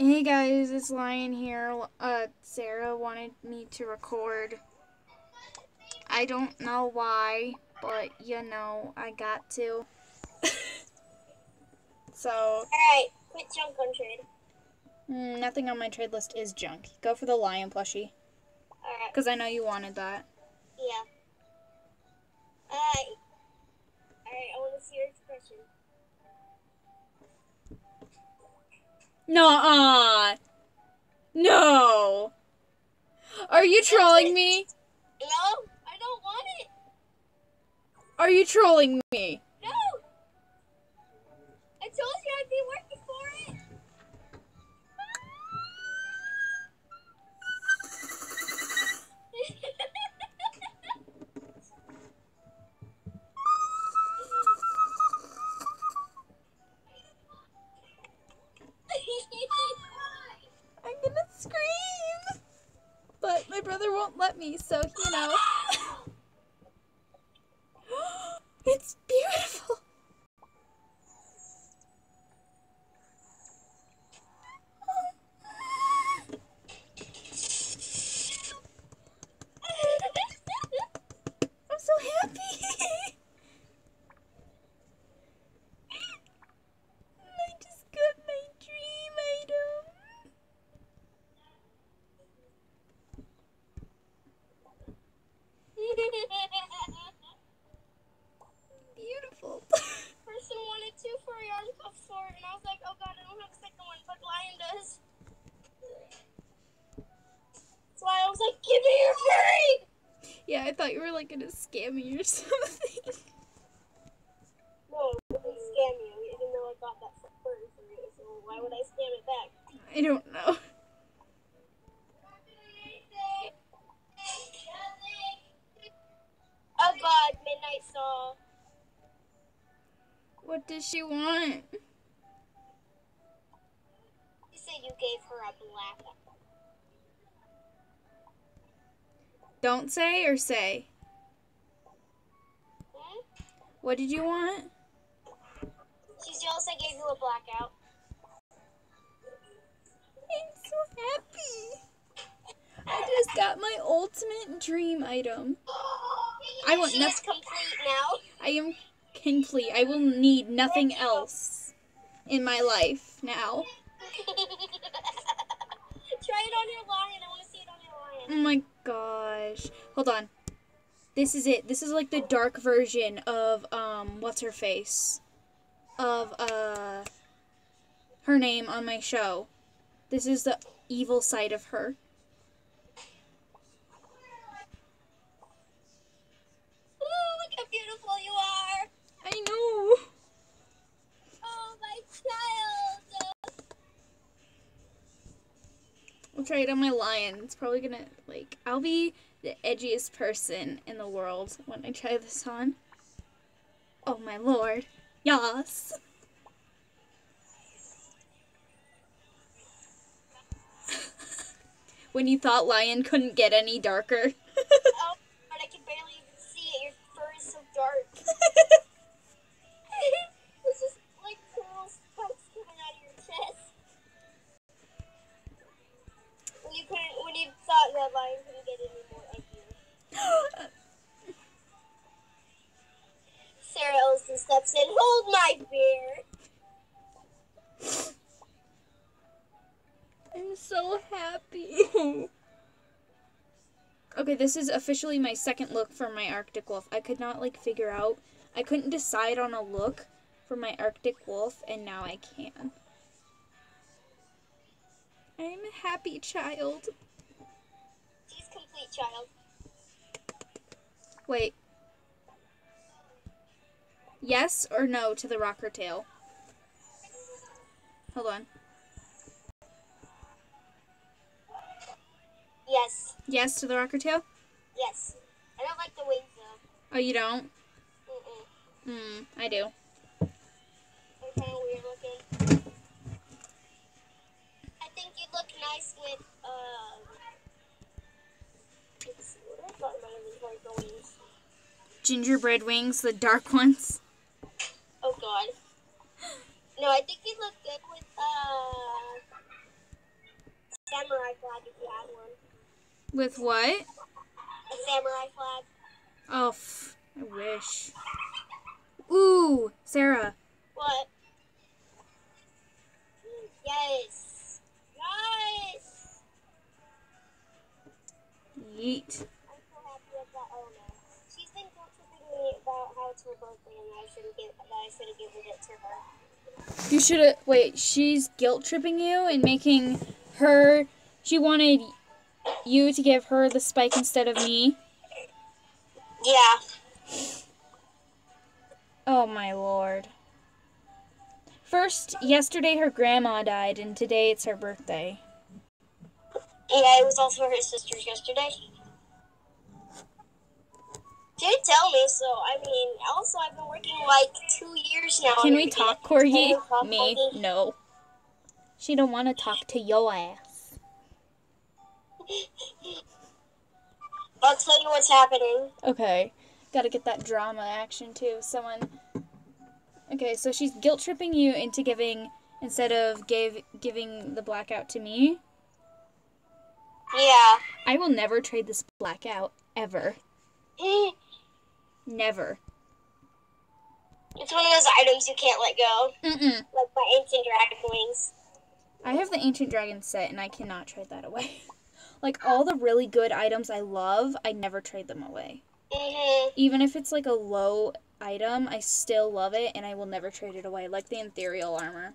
Hey guys, it's Lion here. Uh, Sarah wanted me to record. I don't know why, but you know, I got to. so, Alright, quit junk on trade. mm, nothing on my trade list is junk. Go for the lion plushie, Alright, because I know you wanted that. yeah. Alright. Alright, I want to see your No, no. Are you trolling me? No, I don't want it. Are you trolling me? No. I told you I'd be working me, so you know. it's beautiful. I'm so happy. I just got my dream item. Beautiful. Person wanted two furry arm cuffs for it, and I was like, oh god, I don't have a second one, but Lion does. That's why I was like, give me your furry! yeah, I thought you were like gonna scam me or something. No, I wouldn't scam you, even though I got that for you, so why would I scam it back? I don't know. Oh god, Midnight Saw. What does she want? You said you gave her a black Don't say or say. Hmm? What did you want? She's jealous I gave you a blackout. I'm so happy. I just got my ultimate dream item. I want She is complete now. I am complete. I will need nothing else in my life now. Try it on your lion. I want to see it on your Oh my gosh. Hold on. This is it. This is like the dark version of um what's her face? Of uh her name on my show. This is the evil side of her. Ooh, look how beautiful you are. I know. It on my lion. It's probably gonna like I'll be the edgiest person in the world when I try this on. Oh my lord. Yas. when you thought lion couldn't get any darker. Thought that lion couldn't get any more edgier. Sarah Elston steps in. Hold my beer. I'm so happy. okay, this is officially my second look for my Arctic Wolf. I could not like figure out. I couldn't decide on a look for my Arctic Wolf, and now I can. I'm a happy child. Complete, child. Wait. Yes or no to the rocker tail? Hold on. Yes. Yes to the rocker tail? Yes. I don't like the wings though. Oh, you don't? Mm-mm. Hmm, I do. They're kind of weird looking. I think you'd look nice with, um, Gingerbread wings, the dark ones. Oh god. No, I think it looked good with uh samurai flag if you had one. With what? A samurai flag. Oh, I wish. Ooh, Sarah. What? You should have. Wait, she's guilt tripping you and making her. She wanted you to give her the spike instead of me. Yeah. Oh my lord. First, yesterday her grandma died, and today it's her birthday. Yeah, it was also her sister's yesterday. Didn't tell me, so I mean, also I've been working like two years now. Can we talk, Corgi? Me? No. She don't want to talk to your ass. I'll tell you what's happening. Okay. Gotta get that drama action too. Someone. Okay, so she's guilt tripping you into giving instead of gave giving the blackout to me. Yeah. I will never trade this blackout ever. Never. It's one of those items you can't let go, Mm-mm. like my ancient dragon wings. I have the ancient dragon set and I cannot trade that away. like all the really good items I love, I never trade them away. Mhm. Even if it's like a low item, I still love it and I will never trade it away. Like the ethereal armor.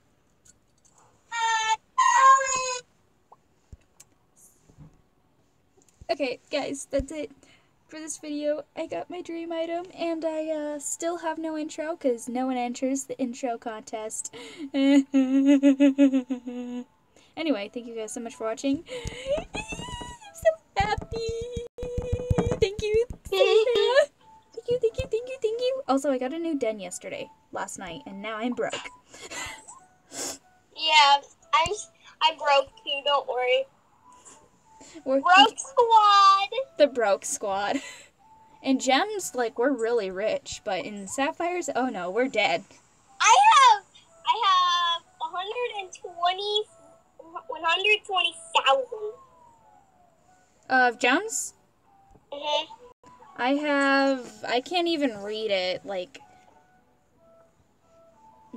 Okay, guys, that's it for this video. I got my dream item, and I uh, still have no intro because no one enters the intro contest. anyway, thank you guys so much for watching. I'm so happy. Thank you. Thank you, thank you, thank you, thank you. Also, I got a new den yesterday, last night, and now I'm broke. Yeah, I'm I'm broke too. Don't worry. We're Broke squad. the broke squad. And gems, like we're really rich, but in sapphires, oh no, we're dead. I have I have 120 120,000. Of gems, Mhm. I have. I can't even read it. Like,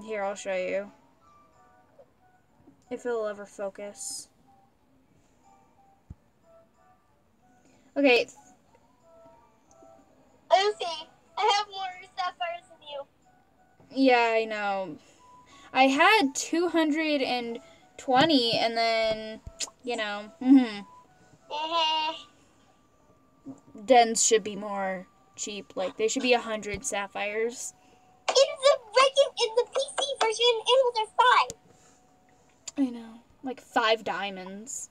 here, I'll show you. If it'll ever focus. Okay, Lucy, I have more sapphires than you. yeah, I know. I had 220, and then, you know, hmm Mhm. dens should be more cheap. Like, they should be 100 sapphires. In the regular, in the PC version, it was five. I know. Like five diamonds.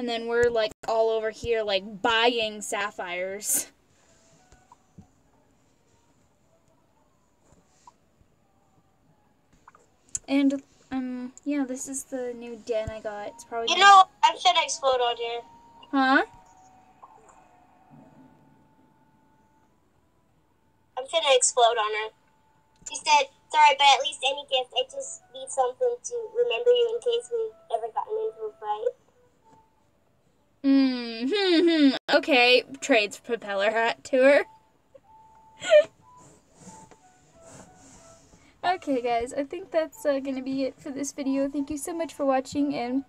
And then we're like all over here like buying sapphires. And um yeah, this is the new den I got. It's probably You know, I'm gonna explode on here. Huh? I'm gonna explode on her. She said, sorry, but at least any gift. I just need something to remember you in case we've ever gotten into a fight." Mm, hmm, hmm. Okay, trades propeller hat to her. okay, guys, I think that's uh, gonna be it for this video. Thank you so much for watching, and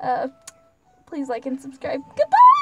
uh, please like and subscribe. Goodbye!